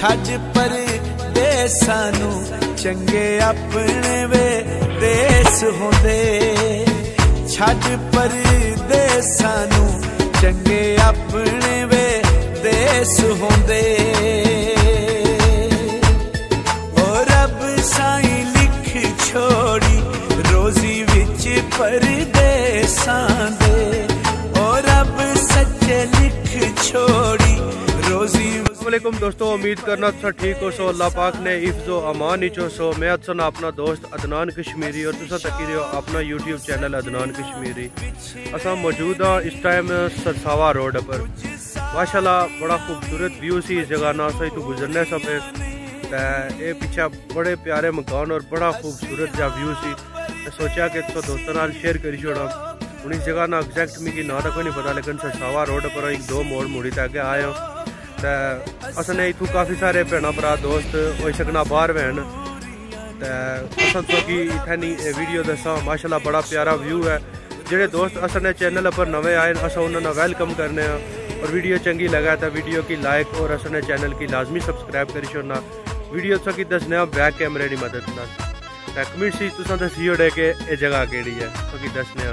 ਛੱਜ ਪਰ ਦੇਸਾਂ ਨੂੰ ਚੰਗੇ ਆਪਣੇ ਵੇ ਦੇਸ ਹੁੰਦੇ। ਛੱਜ ਪਰ ਦੇਸਾਂ ਨੂੰ ਚੰਗੇ ਆਪਣੇ ਵੇ ਦੇਸ ਹੁੰਦੇ। ਓ ਰੱਬ ਸਾਈਂ ਲਿਖ ਛੋੜੀ, ਰੋਜ਼ੀ ਵਿੱਚ ਪਰਦੇਸਾਂ छोड़ी रोजी असलम दोस्तों, उम्मीद करना तुम ठीक हो, सो अल्लाह पाक ने इफ्जो अमान इचो सो मैं अक्सर अपना दोस्त अदनान कश्मीरी और तुसा तकी रहे हो अपना यूट्यूब चैनल अदनान कश्मीरी। अस मौजूद हाँ इस टाइम सरसावा रोड पर। माशाल्लाह, बड़ा खूबसूरत व्यू सी इस जगह ना सही तो गुजरने सब ये पिछा बड़े प्यारे मकान और बड़ा खूबसूरत जहा व्यू सी। सोचा कि तुम दोस्तों शेयर करी छोड़ा। हूँ इस जगह ना एग्जैक्ट मिगी ना तो नहीं पता, लेकिन सरसावा रोड पर एक दो मोड़ मुड़ी तक आए हो। ते असने इतों काफ़ी सारे भैन भरा दोस्त, होई सकना बाहर बहन ते असन तुकी इत्थै वीडियो दसा माशाल्लाह बड़ा प्यारा व्यू है। जेह्ड़े दोस्त असने चैनल पर नवे आए अस उन्होंने वेलकम करने और वीडियो चंगी लगा तो वीडियो की लाइक और असने चैनल की लाजमी सब्सक्राइब करी छोड़ना। वीडियो तुकी दसने बैक कैमरे की मदद नाल। कमेंट सी दसी ओड़े कि ये जगह केड़ी है तुकी दसने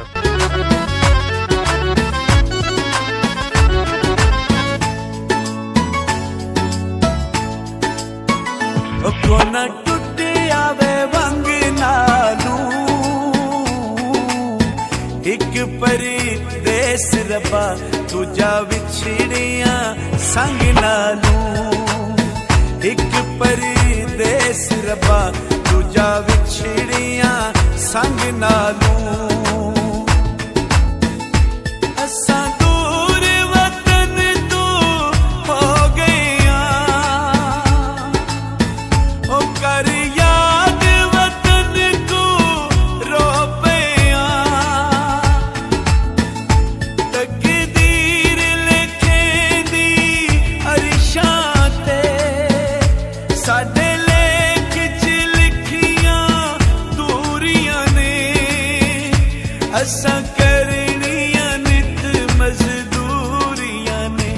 ਦੇਸ ਰੱਬਾ ਦੂਜਾ ਵਿਛੜਿਆ ਸੰਗ ਨਾਲੂ। ਇੱਕ ਪਰੀ ਦੇਸ ਰੱਬਾ ਦੂਜਾ ਵਿਛੜਿਆ ਸੰਗ ਨਾਲੂ। ਅਸਾਂ ਦੂਰ असा करनिया नित मजदूरिया ने।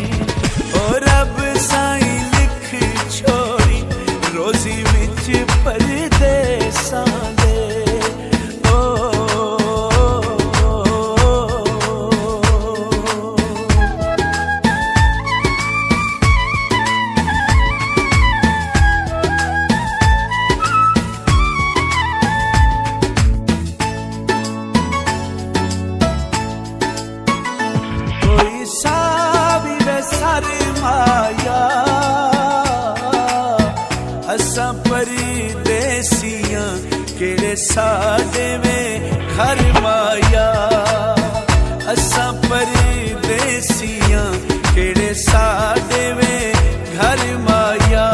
और रब साई लिख छोड़ी रोजी विच परदेसा असा परदेसियाँ, केड़े साडे में घर माया। असा परदेसियाँ, केड़े साडे में घर माया।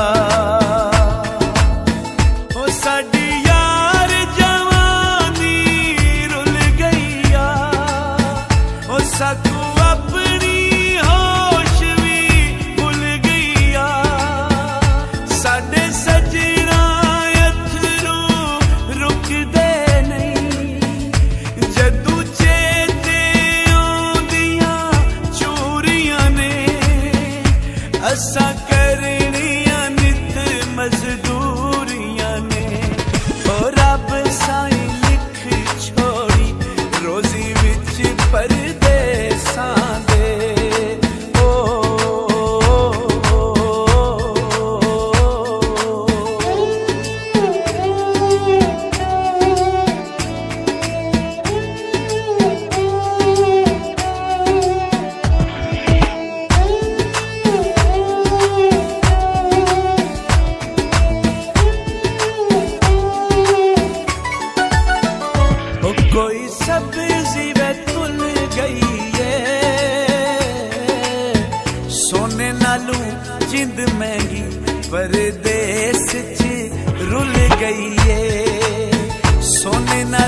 ओ साडी यार जवानी रुल गईया। ओ नालू जिंद महँगी परदेस च रुल गई है सोने नालू